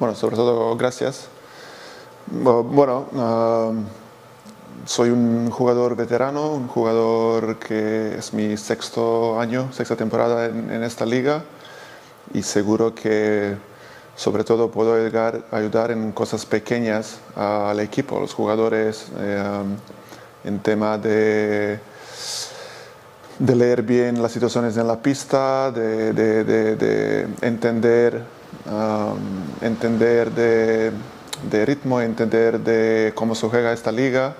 Bueno, sobre todo gracias. Bueno, ah, soy un jugador veterano, un jugador que es mi sexto año, sexta temporada en, esta liga y seguro que sobre todo puedo ayudar, ayudar en cosas pequeñas al equipo, a los jugadores, eh, en tema de, leer bien las situaciones en la pista, de entender, um, entender de, de ritmo, entender de cómo se juega esta liga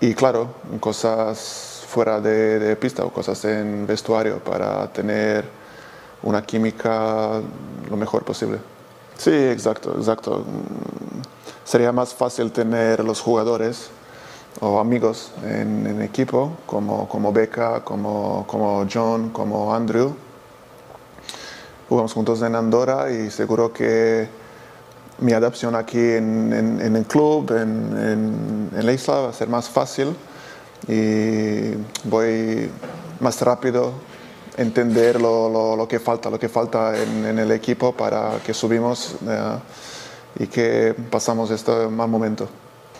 y claro, cosas fuera de, pista o cosas en vestuario para tener una química lo mejor posible. Sí, exacto, exacto. Sería más fácil tener los jugadores o amigos en, equipo como, como Beca, como, como John, como Andrew. Jugamos juntos en Andorra y seguro que mi adaptación aquí en, el club, en, en, la isla, va a ser más fácil y voy más rápido entender lo, lo, que falta, lo que falta en, el equipo para que subimos eh, y que pasamos este mal momento.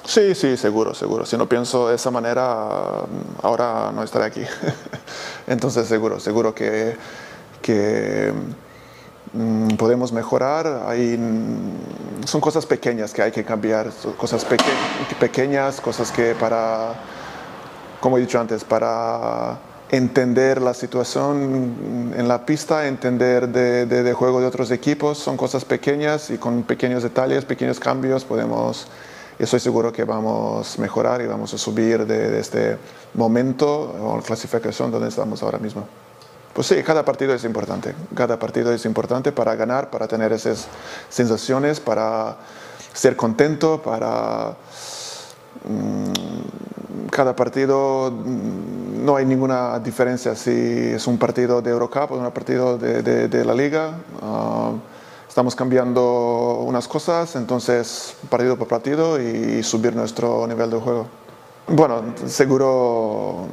Sí, sí, seguro, seguro. Si no pienso de esa manera, ahora no estaré aquí. Entonces, seguro, seguro que, que podemos mejorar. Hay, son cosas pequeñas que hay que cambiar, cosas pequeñas, cosas que para, como he dicho antes, para entender la situación en la pista, entender de, de, juego de otros equipos, son cosas pequeñas y con pequeños detalles, pequeños cambios podemos, estoy seguro que vamos a mejorar y vamos a subir de, de este momento o clasificación donde estamos ahora mismo. Pues sí, cada partido es importante. Cada partido es importante para ganar, para tener esas sensaciones, para ser contento, para... Mm, cada partido mm, no hay ninguna diferencia si es un partido de Eurocup o un partido de, la Liga. Ah, estamos cambiando unas cosas, entonces partido por partido y subir nuestro nivel de juego. Bueno, seguro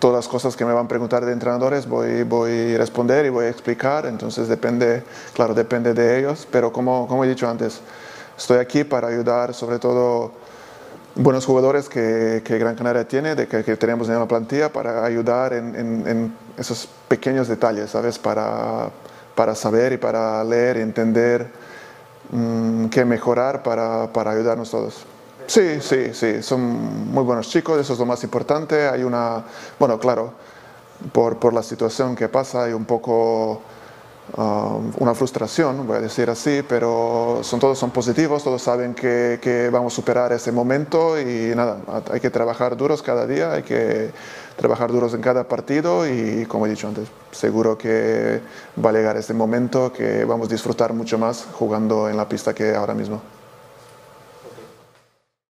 todas las cosas que me van a preguntar de entrenadores voy, voy a responder y voy a explicar, entonces depende, claro, depende de ellos, pero como, como he dicho antes, estoy aquí para ayudar sobre todo buenos jugadores que, Gran Canaria tiene, de que, tenemos en la plantilla, para ayudar en, en, esos pequeños detalles, ¿sabes? Para, para saber y para leer y entender mm, qué mejorar para, para ayudarnos todos. Sí, sí, sí, son muy buenos chicos, eso es lo más importante. Hay una, bueno, claro, por, por la situación que pasa hay un poco um, una frustración, voy a decir así, pero son, todos son positivos, todos saben que, que, vamos a superar ese momento y nada, hay que trabajar duros cada día, hay que trabajar duros en cada partido y como he dicho antes, seguro que va a llegar ese momento que vamos a disfrutar mucho más jugando en la pista que ahora mismo.